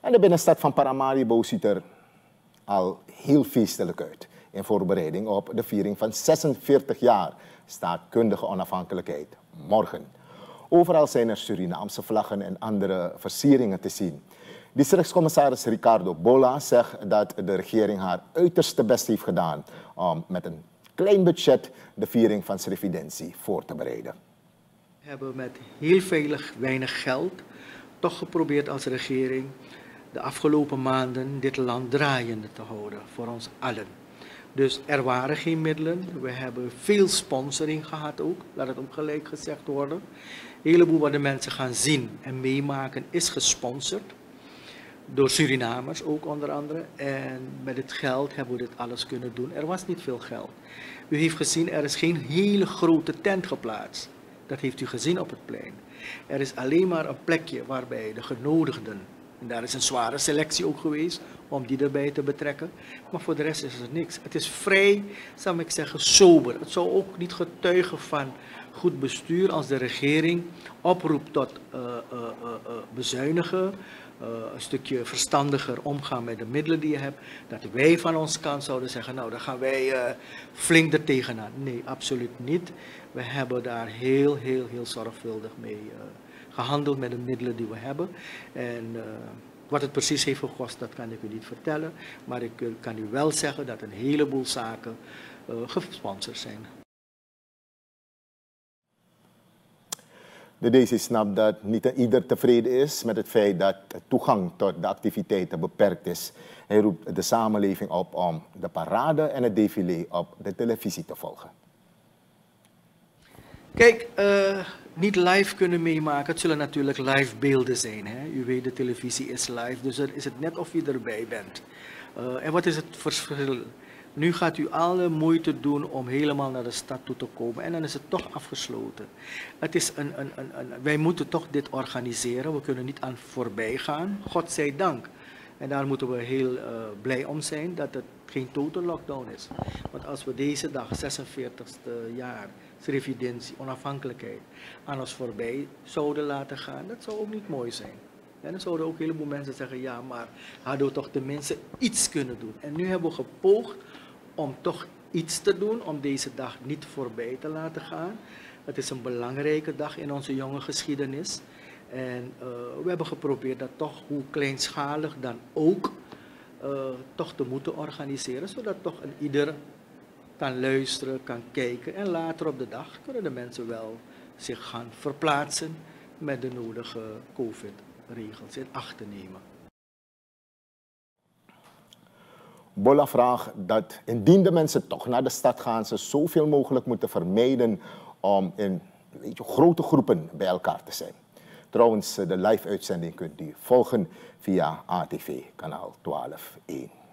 En de binnenstad van Paramaribo ziet er al heel feestelijk uit in voorbereiding op de viering van 46 jaar staatkundige onafhankelijkheid morgen. Overal zijn er Surinaamse vlaggen en andere versieringen te zien. Districtscommissaris Ricardo Bola zegt dat de regering haar uiterste best heeft gedaan om met een klein budget de viering van Srividentie voor te bereiden. We hebben met heel weinig geld toch geprobeerd als regering de afgelopen maanden dit land draaiende te houden voor ons allen. Dus er waren geen middelen. We hebben veel sponsoring gehad ook, laat het ook gelijk gezegd worden. Een heleboel wat de mensen gaan zien en meemaken is gesponsord. Door Surinamers ook onder andere. En met het geld hebben we dit alles kunnen doen. Er was niet veel geld. U heeft gezien, er is geen hele grote tent geplaatst. Dat heeft u gezien op het plein. Er is alleen maar een plekje waarbij de genodigden, en daar is een zware selectie ook geweest om die erbij te betrekken. Maar voor de rest is er niks. Het is vrij, zou ik zeggen, sober. Het zou ook niet getuigen van goed bestuur als de regering oproept tot uh, uh, uh, bezuinigen, een stukje verstandiger omgaan met de middelen die je hebt, dat wij van onze kant zouden zeggen, nou dan gaan wij flink er tegenaan. Nee, absoluut niet. We hebben daar heel, heel, heel zorgvuldig mee gehandeld met de middelen die we hebben. En wat het precies heeft gekost, dat kan ik u niet vertellen. Maar ik kan u wel zeggen dat een heleboel zaken gesponsord zijn. De DC snapt dat niet ieder tevreden is met het feit dat toegang tot de activiteiten beperkt is. Hij roept de samenleving op om de parade en het défilé op de televisie te volgen. Kijk, uh, niet live kunnen meemaken. Het zullen natuurlijk live beelden zijn. Hè? U weet, de televisie is live, dus dan is het net of je erbij bent. Uh, en wat is het verschil? Nu gaat u alle moeite doen om helemaal naar de stad toe te komen en dan is het toch afgesloten. Het is een, een, een, wij moeten toch dit organiseren, we kunnen niet aan voorbij gaan, God zij dank. En daar moeten we heel uh, blij om zijn dat het geen total lockdown is. Want als we deze dag, 46e jaar, revidentie, onafhankelijkheid, aan ons voorbij zouden laten gaan, dat zou ook niet mooi zijn. En dan zouden ook een heleboel mensen zeggen, ja, maar hadden we toch tenminste iets kunnen doen. En nu hebben we gepoogd om toch iets te doen, om deze dag niet voorbij te laten gaan. Het is een belangrijke dag in onze jonge geschiedenis. En uh, we hebben geprobeerd dat toch, hoe kleinschalig dan ook, uh, toch te moeten organiseren, zodat toch een ieder kan luisteren, kan kijken. En later op de dag kunnen de mensen wel zich gaan verplaatsen met de nodige COVID-regels in acht te nemen. Bolla vraagt dat indien de mensen toch naar de stad gaan, ze zoveel mogelijk moeten vermijden om in grote groepen bij elkaar te zijn. Trouwens, de live-uitzending kunt u volgen via ATV, kanaal 12.1.